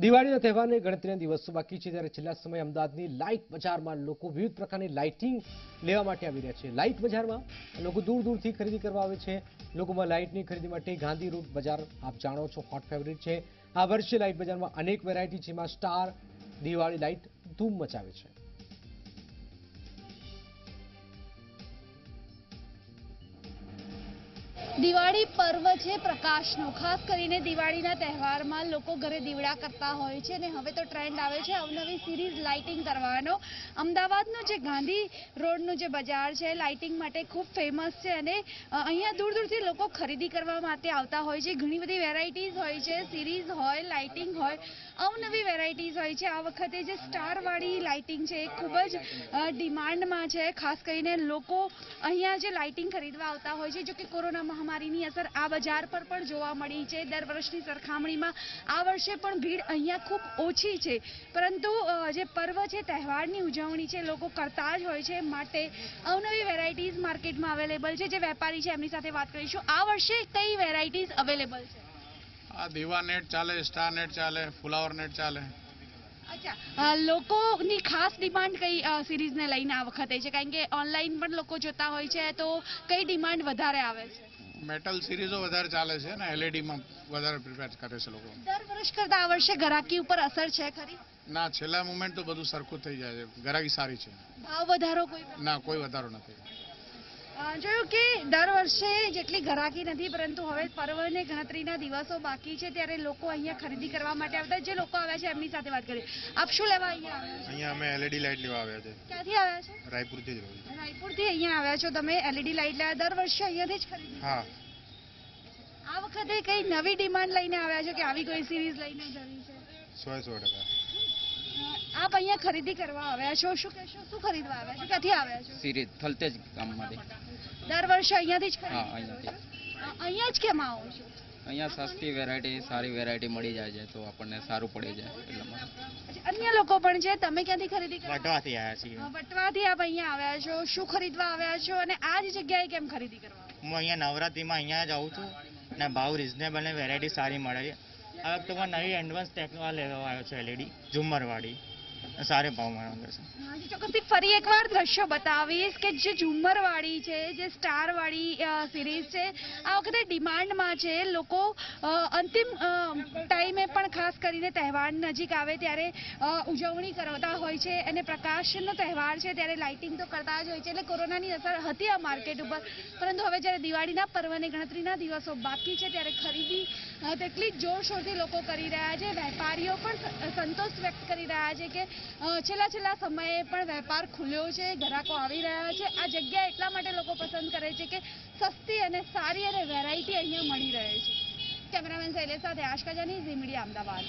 દિવાળીના તહેવારને ગણતરીના દિવસો બાકી છે ત્યારે છેલ્લા સમયે અમદાવાદની લાઇટ બજારમાં લોકો વિવિધ પ્રકારની લાઇટિંગ લેવા માટે આવી રહ્યા છે. લાઇટ બજારમાં લોકો દૂર દૂરથી ખરીદી કરવા આવે છે. લોકોમાં લાઇટની ખરીદી માટે ગાંધી રોડ બજાર, આપ જાણો છો હોટ ફેવરિટ છે. આ વર્ષે લાઇટ બજારમાં અનેક વેરાયટી જેમાં સ્ટાર દિવાળી લાઇટ ધૂમ મચાવે છે. દિવાળી પર્વ છે પ્રકાશનો. ખાસ કરીને દિવાળીના તહેવારમાં લોકો ઘરે દીવડા કરતા હોય છે અને હવે તો ટ્રેન્ડ આવે છે અવનવી સિરીઝ લાઇટિંગ કરવાનો. અમદાવાદનો જે ગાંધી રોડનું જે બજાર છે, લાઇટિંગ માટે ખૂબ ફેમસ છે અને અહીંયા દૂર દૂરથી લોકો ખરીદી કરવા માટે આવતા હોય છે. ઘણી બધી વેરાયટીઝ હોય છે, સિરીઝ હોય, લાઇટિંગ હોય, અવનવી વેરાયટીઝ હોય છે. આ વખતે જે સ્ટારવાળી લાઇટિંગ છે એ ખૂબ જ ડિમાન્ડમાં છે. ખાસ કરીને લોકો અહીંયા જે લાઇટિંગ ખરીદવા આવતા હોય છે જો કે કોરોના મહામારીની અસર આ બજાર પર પણ જોવા મળી છે. દર વર્ષની સરખામણીમાં આ વર્ષે પણ ભીડ અહીંયા ખૂબ ઓછી છે. પરંતુ જે પર્વ છે તહેવારની ઉજવણી છે લોકો કરતા જ હોય છે. માટે અવનવી વેરાયટીઝ માર્કેટમાં અવેલેબલ છે. જે વેપારી છે એમની સાથે વાત કરીશું. આ વર્ષે કઈ વેરાયટીઝ અવેલેબલ છે? આ દીવા નેટ ચાલે સ્ટાર નેટ ચાલે ફુલાવર નેટ ચાલે. અચ્છા. લોકોની ખાસ ડિમાન્ડ કઈ સિરીઝને લઈને આ વખતે છે? કારણ કે ઓનલાઈન પણ લોકો જોતા હોય છે તો કઈ ડિમાન્ડ વધારે આવે છે? મેટલ સિરીઝો વધારે ચાલે છે ને એલઈડીમાં વધારે પ્રિપેર કરે છે લોકો. દર વર્ષ કરતા આ વર્ષે ગ્રાહકી ઉપર અસર છે ખરી? ના છેલ્લા મુમેન્ટ તો બધું સરખું થઈ જાય છે. ગરાકી સારી છે. ભાવ વધારો કોઈ ના કોઈ વધારો નથી. જોયું કે દર વર્ષે જેટલી ગરાકી નથી પરંતુ હવે પર્વને ગણતરીના દિવસો બાકી છે ત્યારે લોકો અહીંયા ખરીદી કરવા માટે આવતા જે લોકો આવ્યા છે એમની સાથે વાત કરીએ. આપ શું લેવા અહીંયા અહીંયા અમે એલઈડી લાઇટ લેવા આવ્યા છે. ક્યાંથી આવ્યા છો? રાયપુરથી રાયપુરથી અહીંયા આવ્યા છો તમે એલઈડી લાઇટ લાવ્યા દર વર્ષે અહીંયાથી જ ખરીદી? હા. આ વખતે કઈ નવી ડિમાન્ડ લઈને આવ્યા છો કે આવી કોઈ સિરીઝ લઈને જવી છે? સો સો ટકા. અહીંયા ખરીદી કરવા આવ્યા છો? શું કહેશો? શું ખરીદવા આવ્યા છો? ક્યાંથી આવ્યા છો? સિરીઝ થલતેજ ગામમાંથી. દર વર્ષે અહીંયાથી જ હા અહીંયાથી. અહીંયા જ કેમ આવો છો? અહીંયા સસ્તી વેરાયટી સારી વેરાયટી મળી જાય છે તો આપણને સારું પડી જાય એટલા માટે. અન્ય લોકો પણ છે તમે ક્યાંથી ખરીદી વટવાથી આવ્યા છીએ. વટવાથી આપ અહીંયા આવ્યા છો શું ખરીદવા આવ્યા છો અને આ જ જગ્યાએ કેમ ખરીદી કરવા હું અહીંયા નવરાત્રિમાં અહીંયા જ આવું છું અને ભાવ રિઝનેબલ ને વેરાયટી સારી મળે છે. આ વખતે નવી એડવાન્સ ટેકનો લેવા આવ્યો છે એલઈડી ઝુમ્મરવાળી. સારે અંદર છે. ચોક્કસથી ફરી એકવાર દ્રશ્યો બતાવીશ કે જે ઝુમ્મરવાળી છે, જે સ્ટારવાળી સિરીઝ છે, આ વખતે ડિમાન્ડમાં છે, લોકો અંતિમ ટાઈમે પણ ખાસ કરીને તહેવાર નજીક આવે ત્યારે ઉજવણી કરતા હોય છે અને પ્રકાશનો તહેવાર છે ત્યારે લાઇટિંગ તો કરતા જ હોય છે, એટલે કોરોનાની અસર હતી આ માર્કેટ ઉપર. પરંતુ હવે જ્યારે દિવાળીના પર્વને ગણતરીના દિવસો બાકી છે, ત્યારે ખરીદી તેટલી જ જોરશોરથી લોકો કરી રહ્યા છે. વેપારીઓ પણ સંતોષ વ્યક્ત કરી રહ્યા છે કે છેલ્લા છેલ્લા સમયે પણ વેપાર ખુલ્યો છે, ગ્રાહકો આવી રહ્યા છે. આ જગ્યા એટલા માટે લોકો પસંદ કરે છે કે સસ્તી અને સારી અને વેરાયટી અહીંયા મળી રહે છે. કેમેરામેન શૈલેષ સાથે આશકાજાની ઝીમડી અમદાવાદ.